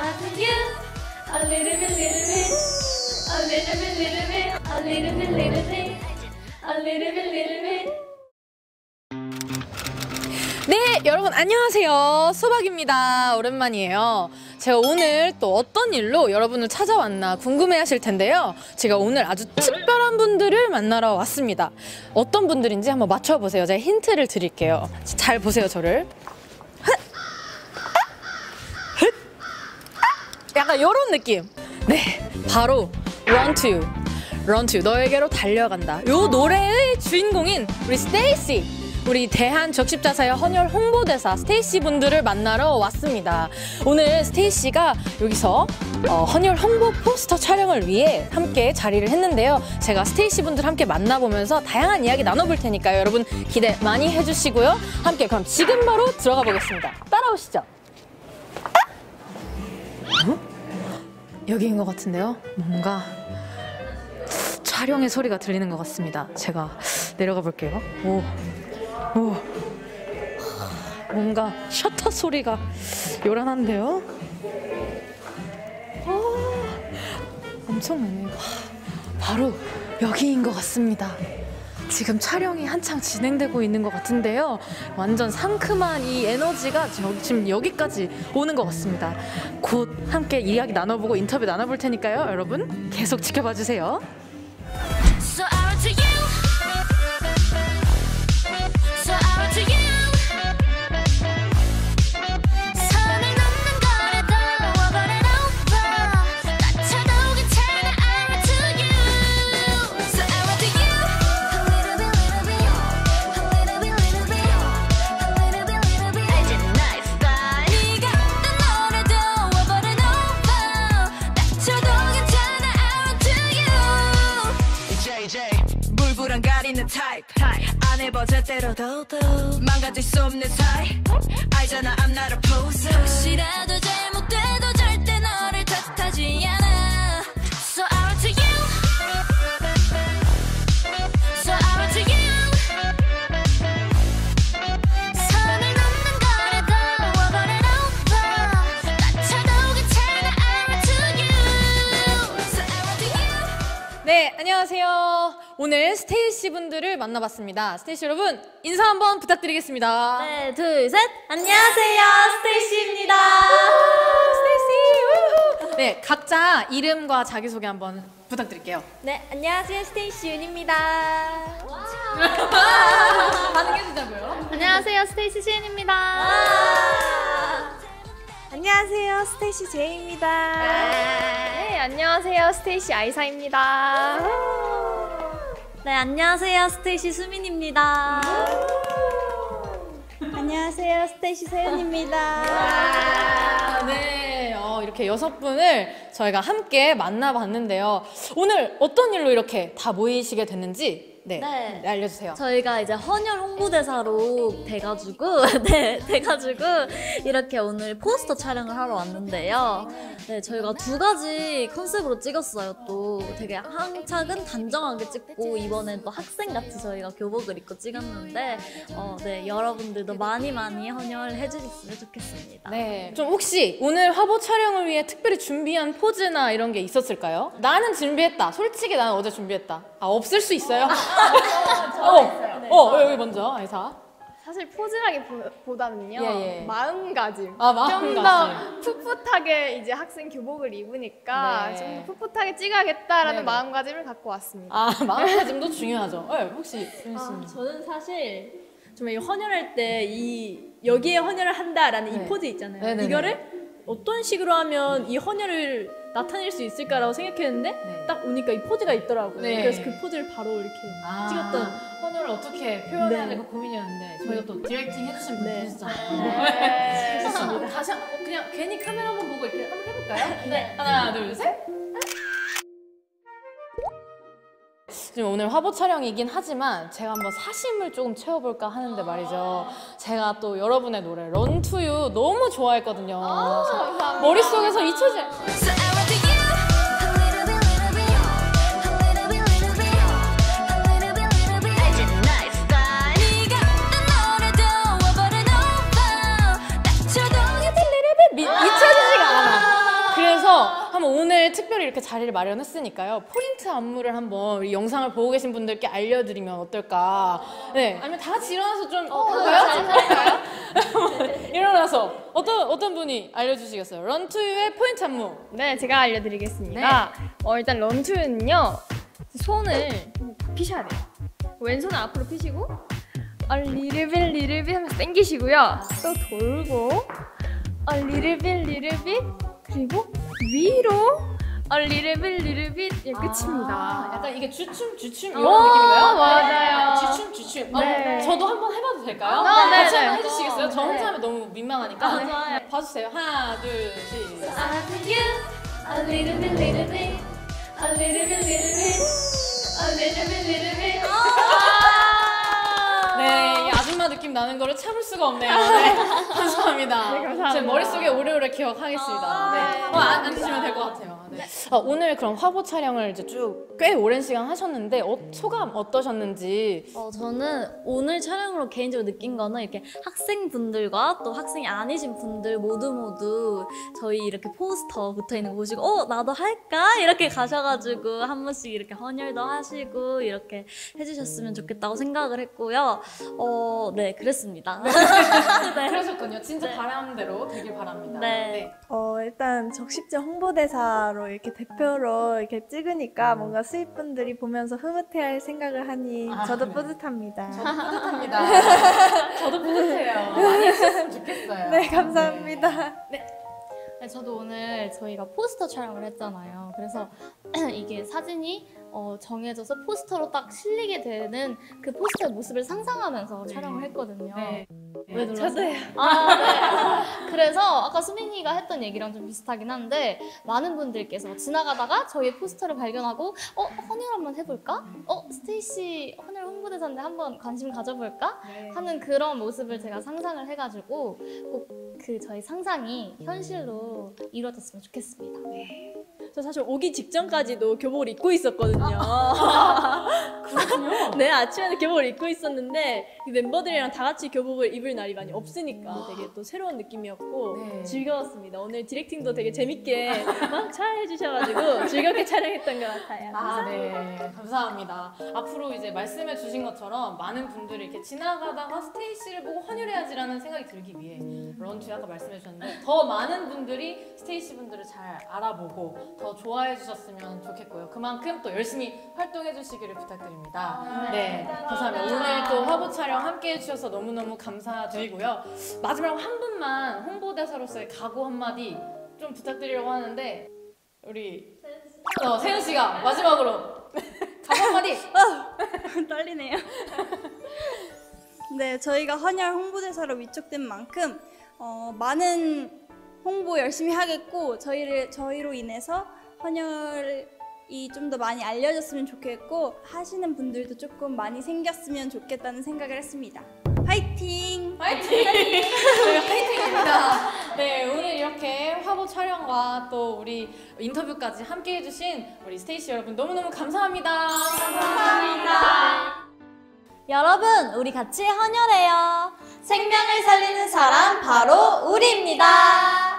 to you. A little bit, little bit. A little bit, little bit. A little bit, little bit. A little bit, little bit. 네, 여러분 안녕하세요. 수박입니다. 오랜만이에요. 제가 오늘 또 어떤 일로 여러분을 찾아왔나 궁금해 하실 텐데요. 제가 오늘 아주 특별한 분들을 만나러 왔습니다. 어떤 분들인지 한번 맞춰보세요. 제가 힌트를 드릴게요. 잘 보세요, 저를. 약간 이런 느낌. 네, 바로 Run to You. Run to You. 너에게로 달려간다. 요 노래의 주인공인 우리 스테이시. 우리 대한 적십자사의 헌혈 홍보대사 스테이시 분들을 만나러 왔습니다. 오늘 스테이시가 여기서 어, 헌혈 홍보 포스터 촬영을 위해 함께 자리를 했는데요. 제가 스테이시 분들 함께 만나보면서 다양한 이야기 나눠볼 테니까요. 여러분 기대 많이 해주시고요. 함께 그럼 지금 바로 들어가 보겠습니다. 따라오시죠. 여기인 것 같은데요. 뭔가 촬영의 소리가 들리는 것 같습니다. 제가 내려가 볼게요. 오, 오, 뭔가 셔터 소리가 요란한데요. 아, 엄청나네요. 와, 바로 여기인 것 같습니다. 지금 촬영이 한창 진행되고 있는 것 같은데요. 완전 상큼한 이 에너지가 저- 지금 여기까지 오는 것 같습니다. 곧 함께 이야기 나눠보고 인터뷰 나눠볼 테니까요. 여러분 계속 지켜봐 주세요. 안 해봐 제대로도 망가질 수 없는 사이. 알잖아 I'm not a poser. 혹시라도 잘못돼도 절대 너를 탓하지 않아. So out to you. So out to you. 선을 넘는 거라도 와버린 over 다쳐도 괜찮아 out to you. So out to you. 네, 안녕하세요. 오늘 스테이시 분들을 만나봤습니다. 스테이시 여러분 인사 한번 부탁드리겠습니다. 네, 둘, 셋. 안녕하세요. 스테이시입니다. 스테이시. 우후. 네, 각자 이름과 자기 소개 한번 부탁드릴게요. 네, 안녕하세요. 스테이시 윤입니다. 반응해 주자고요. 안녕하세요. 스테이시 시은입니다. 안녕하세요. 스테이시 제이입니다. 네, 안녕하세요. 스테이시 아이사입니다. 네, 안녕하세요. 스테이시 수민입니다. 안녕하세요. 스테이시 세은입니다. 아, 네, 어, 이렇게 여섯 분을 저희가 함께 만나봤는데요. 오늘 어떤 일로 이렇게 다 모이시게 됐는지 네, 네. 알려주세요. 저희가 이제 헌혈 홍보대사로 돼가지고 네 돼가지고 이렇게 오늘 포스터 촬영을 하러 왔는데요. 네 저희가 두 가지 컨셉으로 찍었어요. 또 되게 한 착장은 단정하게 찍고 이번엔 또 학생 같이 저희가 교복을 입고 찍었는데 어, 네 여러분들도 많이 많이 헌혈해 주셨으면 좋겠습니다. 네, 좀 혹시 오늘 화보 촬영을 위해 특별히 준비한 포즈나 이런 게 있었을까요? 나는 준비했다. 솔직히 나는 어제 준비했다. 아 없을 수 있어요? 어, 어, 여기 먼저 아이사. 사실 포즈라기보다는요 예, 예. 마음가짐 아, 좀더 마음가짐. 풋풋하게 이제 학생 교복을 입으니까 네. 좀더 풋풋하게 찍어야겠다라는 네네. 마음가짐을 갖고 왔습니다. 아 마음가짐도 중요하죠. 네, 혹시 윤 씨는? 저는 사실 정말 이 헌혈할 때 이 여기에 헌혈을 한다라는 네. 이 포즈 있잖아요. 네네네. 이거를 어떤 식으로 하면 이 헌혈을 나타낼 수 있을까라고 생각했는데 네. 딱 오니까 이 포즈가 있더라고요. 네. 그래서 그 포즈를 바로 이렇게 아, 찍었던 헌혈을 어떻게 표현해야 네. 될까 고민이었는데 저희가 또 디렉팅 해주신 분 네. 계시잖아요. 좋습니다. 다시 한- 어, 그냥 괜히 카메라 한번 보고 이렇게 한번 해볼까요? 네. 하나, 둘, 셋. 지금 오늘 화보 촬영이긴 하지만 제가 한번 사심을 조금 채워볼까 하는데 말이죠. 제가 또 여러분의 노래 런투유 너무 좋아했거든요. 머릿속에서 잊혀지. 한번 오늘 특별히 이렇게 자리를 마련했으니까요. 포인트 안무를 한번 이 영상을 보고 계신 분들께 알려드리면 어떨까? 네. 아니면 다 같이 일어나서 좀 해볼까요? 일어나서 어떤 어떤 분이 알려주시겠어요? 런투유의 포인트 안무. 네, 제가 알려드리겠습니다. 어, 일단 런투는요, 손을 피셔야 돼요. 왼손을 앞으로 피시고, 어, 리르빌 리르빌 하면서 당기시고요. 또 돌고, 어, 리르빌 리르빌, 그리고 위로, 어, 리르빌 리르빌, 예, 끝입니다. 아, 약간 이게 주춤 주춤 이런 오, 느낌인가요? 맞아요. 주춤 주춤. 어, 네. 저도 한번 해봐도 될까요? 네, 같이 네, 한번 네. 해주시겠어요? 저 혼자 네. 하면 너무 민망하니까. 봐주세요. 하나, 둘, 셋. A little bit, little bit, 느낌 나는 거를 참을 수가 없네요. 네, 감사합니다. 네, 감사합니다. 제 머릿속에 오래오래 기억하겠습니다. 네. 어, 안, 앉으시면 될 것 같아요. 네. 어, 오늘 그럼 화보 촬영을 이제 쭉 꽤 오랜 시간 하셨는데 어, 소감 어떠셨는지 어, 저는 오늘 촬영으로 개인적으로 느낀 거는 이렇게 학생분들과 또 학생이 아니신 분들 모두 모두 저희 이렇게 포스터 붙어 있는 거 보시고 어 나도 할까 이렇게 가셔가지고 한 번씩 이렇게 헌혈도 하시고 이렇게 해주셨으면 좋겠다고 생각을 했고요. 어, 네 그랬습니다. 네. 그러셨군요. 진짜 바람대로 되길 바랍니다. 네. 어, 일단 적십제 홍보대사로 이렇게 대표로 이렇게 찍으니까 뭔가 수입분들이 보면서 흐뭇해할 생각을 하니 아, 저도 네. 뿌듯합니다. 저도 뿌듯합니다. 저도 뿌듯해요. 많이 했으면 좋겠어요. 네, 감사합니다. 네, 저도 오늘 저희가 포스터 촬영을 했잖아요. 그래서 이게 사진이 어, 정해져서 포스터로 딱 실리게 되는 그 포스터의 모습을 상상하면서 촬영을 했거든요. 네. 왜 놀랐어요? 저도요. 아, 네. 그래서 아까 수민이가 했던 얘기랑 좀 비슷하긴 한데 많은 분들께서 지나가다가 저희의 포스터를 발견하고 어 헌혈 한번 해볼까? 어 스테이시 헌혈 홍보대사인데 한번 관심 가져볼까? 하는 그런 모습을 제가 상상을 해가지고 꼭 그 저희 상상이 현실로 이루어졌으면 좋겠습니다. 저 사실 오기 직전까지도 교복을 입고 있었거든요. 그렇군요. 네, 아침에는 교복을 입고 있었는데 이 멤버들이랑 다 같이 교복을 입을 날이 많이 없으니까 되게 또 새로운 느낌이었고 네. 즐거웠습니다. 오늘 디렉팅도 되게 재밌게 막잘 해주셔가지고 즐겁게 촬영했던 것 같아요. 아, 네. 감사합니다. 앞으로 이제 말씀해 주신 것처럼 많은 분들이 이렇게 지나가다가 스테이시를 보고 헌혈해야지라는 생각이 들기 위해 런투 아까 말씀해 주셨는데 더 많은 분들이 스테이시 분들을 잘 알아보고 더 좋아해 주셨으면 좋겠고요. 그만큼 또 열심히 활동해 주시기를 부탁드립니다. 네. 감사합니다. 오늘 또 화보 촬영 함께 해주셔서 너무너무 감사드리고요. 마지막으로 한 분만 홍보대사로서의 각오 한마디 좀 부탁드리려고 하는데 우리 어, 세은 씨가 마지막으로 각오 한마디 떨리네요. 네, 저희가 헌혈 홍보대사로 위촉된 만큼 어, 많은 홍보 열심히 하겠고 저희를 저희로 인해서 헌혈이 좀 더 많이 알려졌으면 좋겠고 하시는 분들도 조금 많이 생겼으면 좋겠다는 생각을 했습니다. 화이팅! 화이팅! 저희가 화이팅입니다. 네, 오늘 이렇게 화보 촬영과 또 우리 인터뷰까지 함께 해주신 우리 스테이시 여러분 너무너무 감사합니다. 감사합니다. 여러분 우리 같이 헌혈해요. 생명을 살리는 사람 바로 우리입니다.